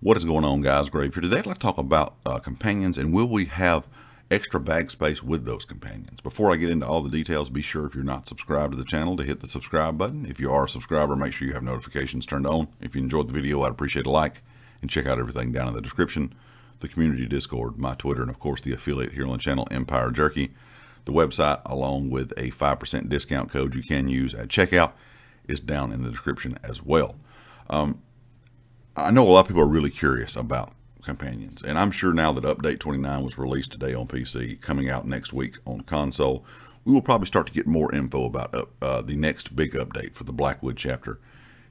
What is going on guys? Grave here. Today I'd like to talk about uh, companions and will we have extra bag space with those companions. Before I get into all the details, be sure if you're not subscribed to the channel to hit the subscribe button. If you are a subscriber, make sure you have notifications turned on. If you enjoyed the video, I'd appreciate a like and check out everything down in the description. The community Discord, my Twitter, and of course the affiliate here on the channel, Empire Jerky. The website, along with a 5% discount code you can use at checkout, is down in the description as well. Um, I know a lot of people are really curious about companions, and I'm sure now that Update 29 was released today on PC, coming out next week on console, we will probably start to get more info about uh, uh, the next big update for the Blackwood chapter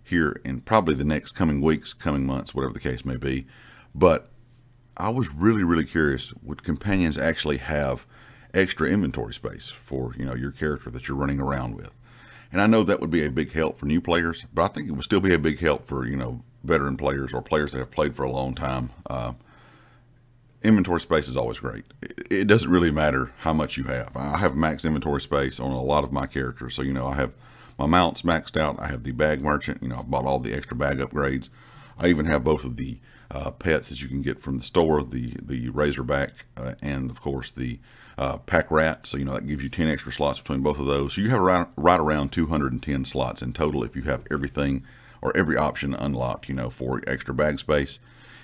here in probably the next coming weeks, coming months, whatever the case may be. But I was really, really curious, would companions actually have extra inventory space for, you know, your character that you're running around with? And I know that would be a big help for new players, but I think it would still be a big help for, you know, veteran players or players that have played for a long time. Uh, inventory space is always great. It, doesn't really matter how much you have. I have max inventory space on a lot of my characters. So, you know, I have my mounts maxed out. I have the bag merchant. You know, I bought all the extra bag upgrades. I even have both of the uh, pets that you can get from the store, the, the Razorback uh, and, of course, the uh, Pack Rat. So, you know, that gives you 10 extra slots between both of those. So you have around, right around 210 slots in total if you have everything or every option unlocked, you know, for extra bag space.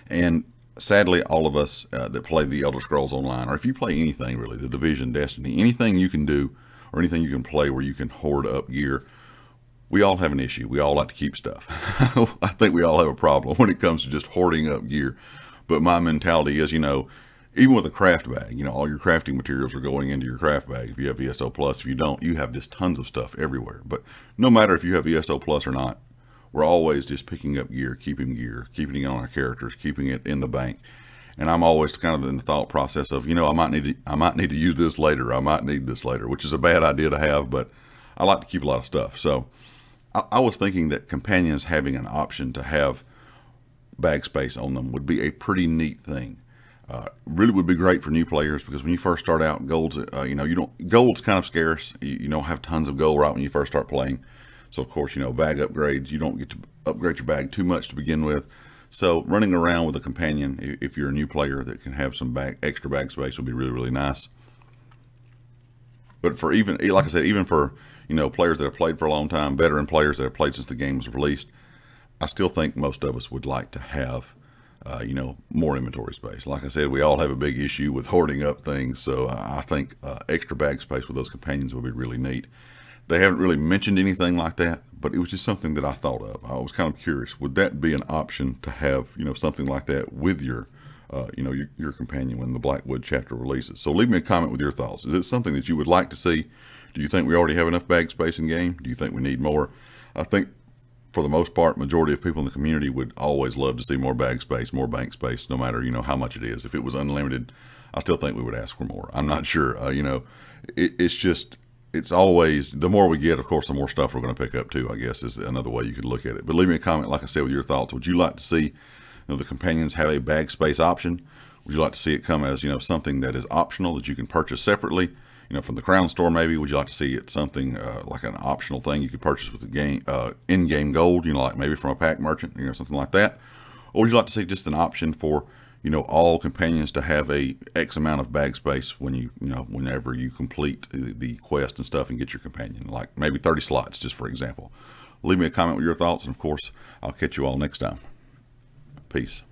And sadly, all of us uh, that play the Elder Scrolls Online, or if you play anything really, the Division, Destiny, anything you can do or anything you can play where you can hoard up gear, we all have an issue. We all like to keep stuff. I think we all have a problem when it comes to just hoarding up gear. But my mentality is, you know, even with a craft bag, you know, all your crafting materials are going into your craft bag. If you have ESO Plus, if you don't, you have just tons of stuff everywhere. But no matter if you have ESO Plus or not, we're always just picking up gear, keeping gear, keeping it on our characters, keeping it in the bank. And I'm always kind of in the thought process of, you know, I might need to, I might need to use this later. I might need this later, which is a bad idea to have, but I like to keep a lot of stuff. So I, I was thinking that companions having an option to have bag space on them would be a pretty neat thing. Uh, really would be great for new players because when you first start out, gold's uh, you know you don't gold's kind of scarce. You, you, don't have tons of gold right when you first start playing. So of course, you know, bag upgrades, you don't get to upgrade your bag too much to begin with. So running around with a companion, if you're a new player that can have some bag, extra bag space would be really, really nice. But for even, like I said, even for, you know, players that have played for a long time, veteran players that have played since the game was released, I still think most of us would like to have, uh, you know, more inventory space. Like I said, we all have a big issue with hoarding up things. So I think uh, extra bag space with those companions would be really neat. They haven't really mentioned anything like that, but it was just something that I thought of. I was kind of curious. Would that be an option to have, you know, something like that with your, uh, you know, your, your companion when the Blackwood chapter releases? So leave me a comment with your thoughts. Is it something that you would like to see? Do you think we already have enough bag space in game? Do you think we need more? I think for the most part, majority of people in the community would always love to see more bag space, more bank space, no matter, you know, how much it is. If it was unlimited, I still think we would ask for more. I'm not sure. Uh, you know, it, it's just it's always the more we get, of course, the more stuff we're going to pick up too. I guess is another way you could look at it. But leave me a comment, like I said, with your thoughts. Would you like to see you know, the companions have a bag space option? Would you like to see it come as you know something that is optional that you can purchase separately? You know, from the Crown Store, maybe. Would you like to see it something uh, like an optional thing you could purchase with the game uh, in-game gold? You know, like maybe from a pack merchant, you know, something like that. Or would you like to see just an option for you know all companions to have a X amount of bag space when you you know whenever you complete the quest and stuff and get your companion, like maybe 30 slots, just for example. Leave me a comment with your thoughts, and of course, I'll catch you all next time. Peace.